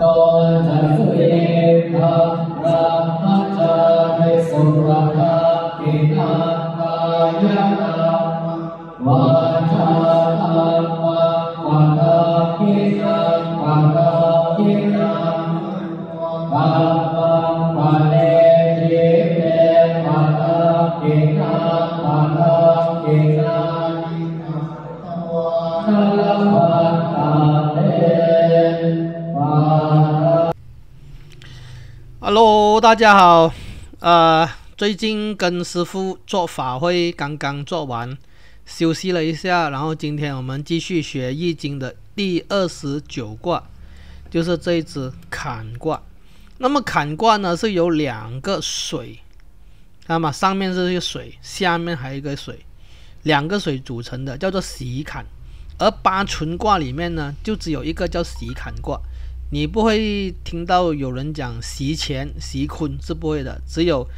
tôn thần phu yên tha ra ma cha hay sung ra tha kỳ na ta ya na ma cha ta ma ma ta kỳ na ma ta kỳ na ma ma ma ne ye ne ma ta kỳ na 大家好。呃，最近跟师傅做法会刚刚做完，休息了一下，然后今天我们继续学易经的第二十九卦，就是这一支坎卦。那么坎卦呢是由两个水，那么上面是一个水，下面还有一个水，两个水组成的，叫做喜坎。而八存卦里面呢，就只有一个叫喜坎卦。你不会听到有人讲喜乾、喜坤是不会的，只有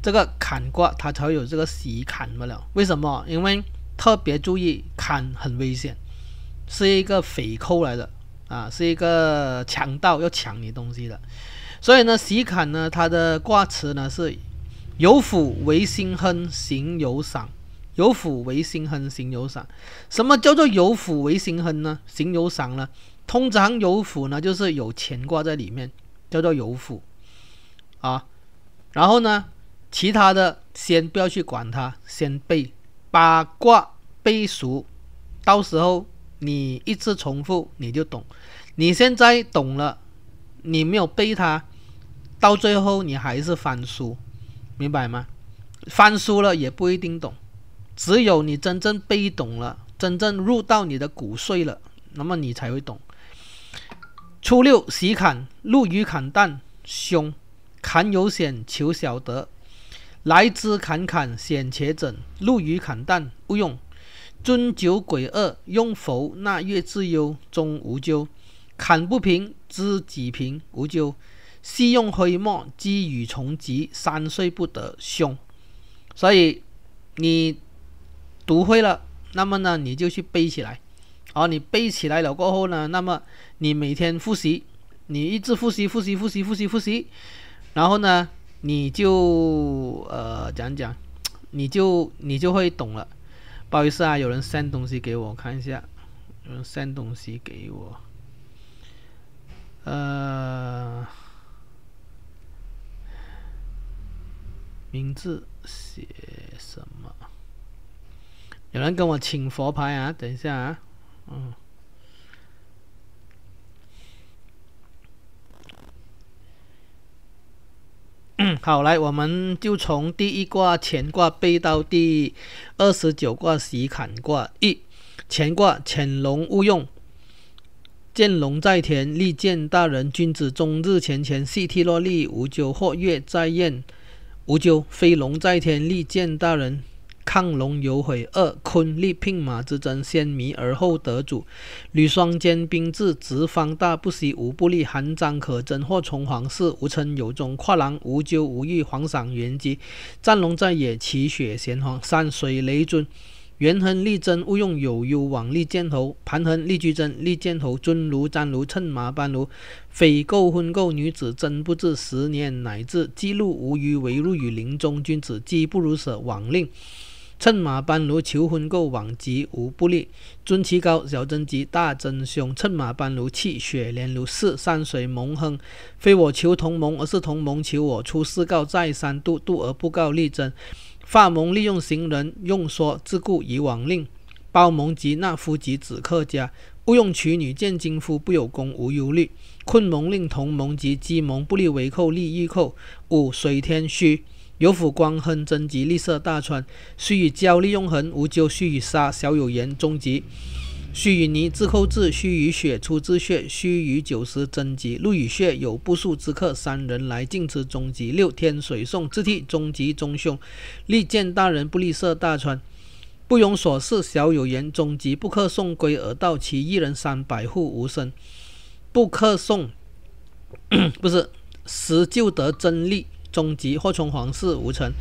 这个坎卦它才会有这个喜坎不了。为什么？因为特别注意坎很危险，是一个匪寇来的啊，是一个强盗要抢你东西的。所以呢，喜坎呢，它的卦辞呢是有辅为心亨，行有赏。有辅为心亨，行有赏。什么叫做有辅为心亨呢？行有赏呢？通常有辅呢，就是有乾卦在里面，叫做有辅啊。然后呢，其他的先不要去管它，先背八卦背熟，到时候你一次重复你就懂。你现在懂了，你没有背它，到最后你还是翻书，明白吗？翻书了也不一定懂，只有你真正背懂了，真正入到你的骨髓了，那么你才会懂。初六，喜坎，入于坎旦，凶。坎有险，求小得。来之坎坎，险且整。入于坎旦，勿用。尊九鬼恶，用否纳月自忧，终无咎。坎不平，知己平，无咎。夕用灰墨，积雨从吉，三岁不得，凶。所以你读会了，那么呢，你就去背起来。好，你背起来了过后呢，那么你每天复习，你一直复习复习复习复习复习，然后呢，你就呃讲讲，你就你就会懂了。不好意思啊，有人 send 东西给我看一下，有人 send 东西给我，呃，名字写什么？有人跟我请佛牌啊，等一下啊。嗯，好，来，我们就从第一卦乾卦背到第二十九卦喜坎卦。一，乾卦，潜龙勿用，见龙在田，利见大人。君子终日乾乾，细涕落利无咎。或月在燕，无咎。飞龙在天，利见大人。亢龙有悔。二坤立聘马之争，先迷而后得主。履霜坚兵至，直方大不息，无不利。韩章可贞，或从皇室，无称有终。跨狼无咎，无欲。皇赏元吉。战龙在野，其血玄黄。三水雷尊。元亨利贞，勿用有攸往利箭头。盘亨利居贞，利箭头。尊如瞻如，乘马班如。匪构婚构女子，贞不至十年乃至。记录无余，为入于林中。君子饥不如舍，往令。乘马班如求婚购往吉无不利，尊其高小贞吉大贞凶。乘马班如气血连如四山水蒙亨，非我求同盟，而是同盟求我。出世告再三度，度而不告力争。发蒙利用行人用说，自故以往令。包蒙吉纳夫吉子客家，勿用娶女见金夫，不有功无忧虑。困蒙令同盟吉积蒙不利为寇利欲寇。五水天虚。有辅光亨贞吉，利色大川。须与交利用恒无咎。须与沙小有言终极。须与泥自扣至。须与血出自血。须与九十贞吉。陆与血有不速之客，三人来尽之终极。六天水送自替终吉中凶。利见大人不利色大川。不容所事小有言终吉。不可送归而道其一人三百户无声。不可送，不是时就得真利。终吉或从皇室无成，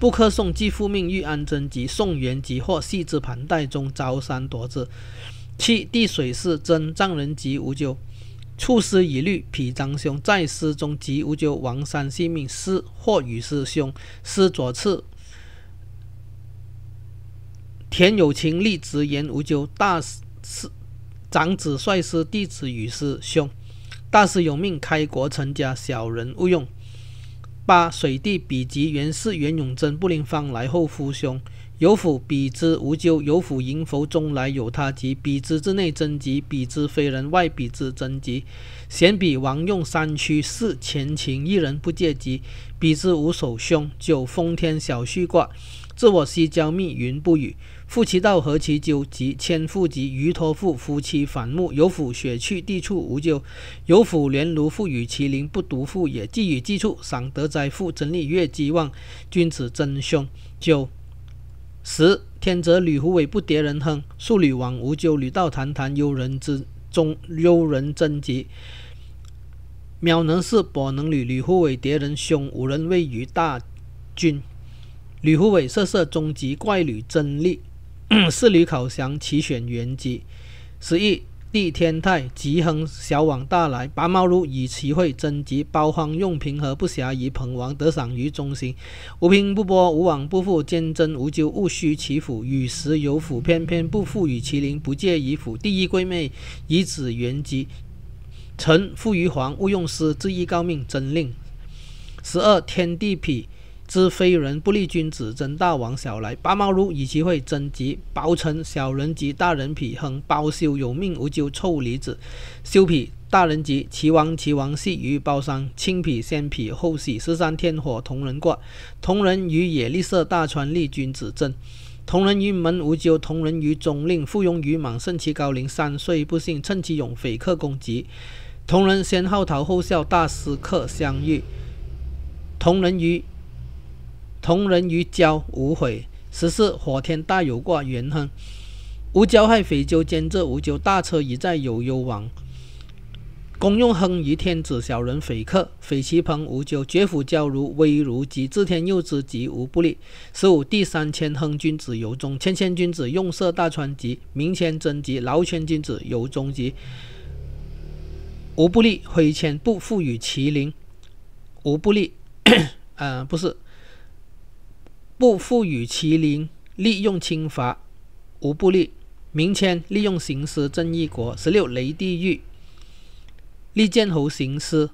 不可送继父命欲安贞吉，送元吉或系之盘带中招山夺之。七地水是真丈人吉无咎。处师一律匹张兄，在师中吉无咎。王山性命，师或与师兄，师左次。田有情立直言无咎。大师长子率师，弟子与师兄。大师有命，开国成家，小人勿用。八水地比及袁氏元永贞，不灵方来后夫兄。有辅比之无咎，有辅迎佛中来有他吉比之之内真吉比之非人外比之真吉。贤比王用三驱四前情，一人不借吉比之无首凶。九封天小畜卦，自我西交密云不语。复其道何其咎，及千复及鱼托父夫妻反目。有府血去地处无咎，有府连庐父与其邻不独父也。既与既处，赏德哉父真利月积旺，君子真凶。九。十天泽吕狐尾不迭人亨，数吕王无咎，吕道谈谈幽人之中，幽人贞吉。渺能是跛能吕，吕狐尾迭人凶，五人位于大军。吕狐尾色色终极怪吕真力，是吕考祥其选元吉。十一。地天泰，吉亨，小往大来。拔毛如以其会，真吉。包荒用平和，不暇于彭王，得赏于中心。无平不波，无往不复，坚贞无咎，勿虚其府。与时有府，偏偏不复与其邻，不借以辅。第一闺妹，以子元吉。臣父于皇，勿用师，自意高命，真令。十二天地痞。知非人不利君子，真大王小来。拔毛如以其会，真吉。包臣小人吉，大人匹亨。包修有命无咎，臭离子。修匹大人吉，其王其王系于包商。青匹先匹后喜。十三天火同人卦，同人于野利色大川利君子正。同人于门无咎，同人于中令附庸于莽胜其高龄三岁不幸，趁其勇匪克攻击。同人先后逃后笑，大师克相遇。同人于同人于交无悔，十四火天大有卦元亨，无交害匪咎兼这无咎大车已在有攸往。公用亨于天子，小人匪克，匪其朋无咎，绝府交如危如吉，自天佑之吉无不利。十五第三千亨君子由中，谦谦君子用色大川吉，明谦贞吉，劳谦君子由中吉，无不利。挥谦不复与麒麟，无不利。呃，不是。不赋予麒麟，利用轻罚，无不利。明谦利用行师正义国。十六雷地狱，利剑侯行师，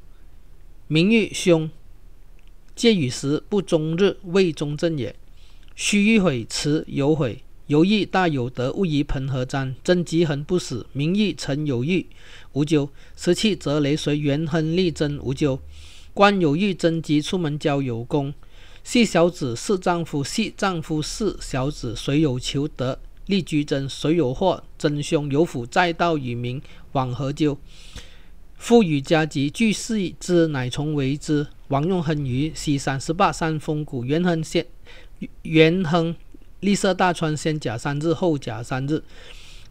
名誉凶。借与时不终日，未中正也。须欲悔迟有悔，犹豫大有德，勿以盆和瞻。贞吉恒不死，名誉臣有欲，无咎。十七则雷随元亨利贞无咎。官有欲贞吉，出门交有功。系小子是丈夫，系丈夫是小子。谁有求得，立居贞；谁有祸，真凶。有府在道与民，往何咎？夫与家吉，俱视之，乃从为之。王用亨于西山十八山峰谷，元亨先，元亨立色大川，先甲三日，后甲三日。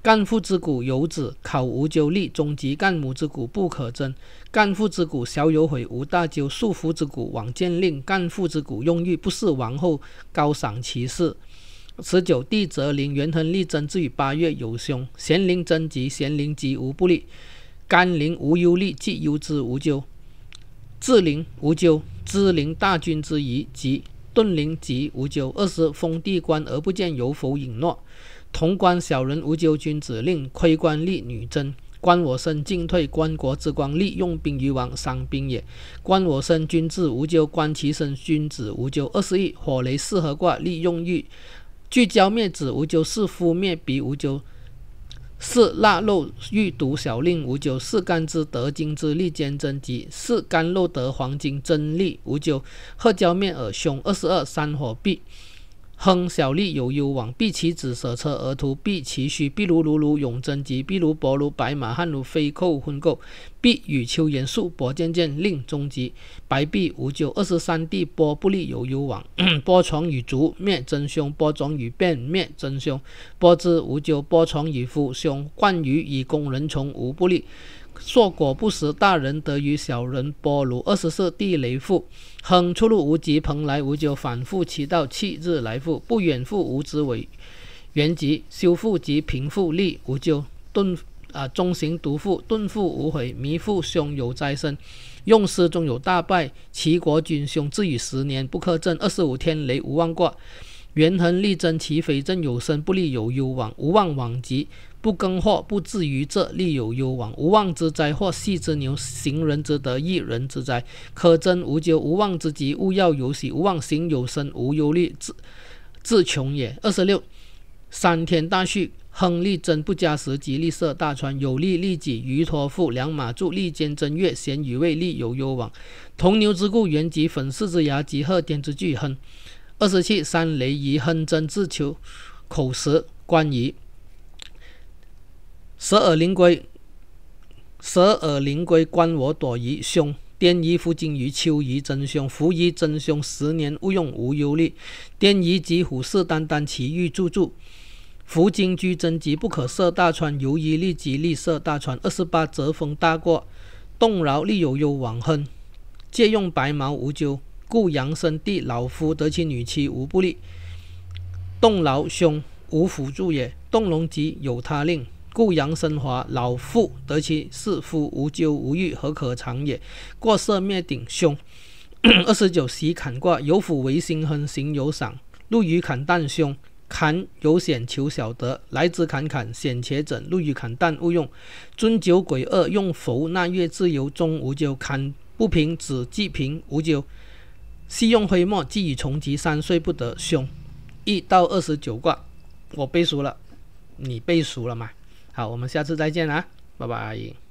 干父之骨有子，考无咎立终极；干母之骨不可争。干父之骨小有悔，无大咎。庶夫之骨往见令。干父之骨用欲不是王后，高赏其事。十九地泽灵，元亨利贞，至于八月有凶。咸灵贞吉，咸灵吉无不利。干灵无忧利，即忧之无咎。至灵无咎，知灵大军之仪吉。顿灵吉无咎。二十封地官而不见有否允诺。潼关小人无咎，君子令窥官立女贞。观我身进退，观国之光立用兵于王，伤兵也。观我身君子无咎，观其身君子无咎。二十一火雷四合卦利用欲，聚焦灭子无咎，是夫灭彼无咎。四腊肉欲毒小令无咎，是干之得金之利坚贞吉，是干肉得黄金真利无咎。贺焦灭耳凶。二十二三火壁。亨小利有攸往，避其子舍车而图，必其虚。必如卢卢永贞吉，必如伯如白马汉如飞寇昏垢，必与丘言树伯渐渐令终吉。白璧无咎。二十三地波不利有攸往，波床与足灭真凶，波种与变灭真凶。波之无咎，波床与夫凶，冠于以攻人从无不利。硕果不食，大人得于小人。波如二十四地雷复，亨出入无极，蓬莱无咎，反复其道，气日来复，不远复无之为。原吉修复及平复利无咎，顿啊，中行独富，顿复无悔，弥富凶有灾身，用师中有大败，齐国君凶，自与十年不克正，二十五天雷无妄卦。元亨利贞，其非正有生，不利有攸往，无妄往吉，不更祸，不至于这，利有攸往，无妄之灾，或系之牛，行人之德，一人之灾，可贞无咎，无妄之吉，勿要有喜，无妄行有身，无忧虑，自自穷也。二十六，三天大序，亨利贞，不加时，吉利色大川，有利利己，鱼托付，良马助，利坚正月，咸鱼未利有攸往，同牛之故，元吉，粉饰之牙，吉鹤天之巨亨。二十七，三雷夷亨贞自求口实关于蛇耳灵龟，蛇耳灵龟观我躲夷凶，颠夷伏金于秋夷真凶，伏夷真凶，十年勿用无忧虑。颠夷及虎视眈眈，其欲助助。伏金居真吉，不可涉大川，由夷利吉利涉大川。二十八，泽风大过，动摇利有攸往亨，借用白毛无咎。故阳生弟老夫得其女妻无不利，动劳兄无辅助也。动龙吉有他令，故阳生华老妇得其弑夫无咎无欲，何可长也？过色灭顶凶。二十九喜坎卦有辅为心亨，行有赏。路遇坎旦凶，坎有险求小得，来之坎坎险且整。路遇坎旦勿用。尊九鬼二用否那月自由中无咎。坎不平子既平无咎。西用灰墨，寄以重疾，三岁不得凶。一到二十九卦，我背熟了，你背熟了吗？好，我们下次再见啦，拜拜。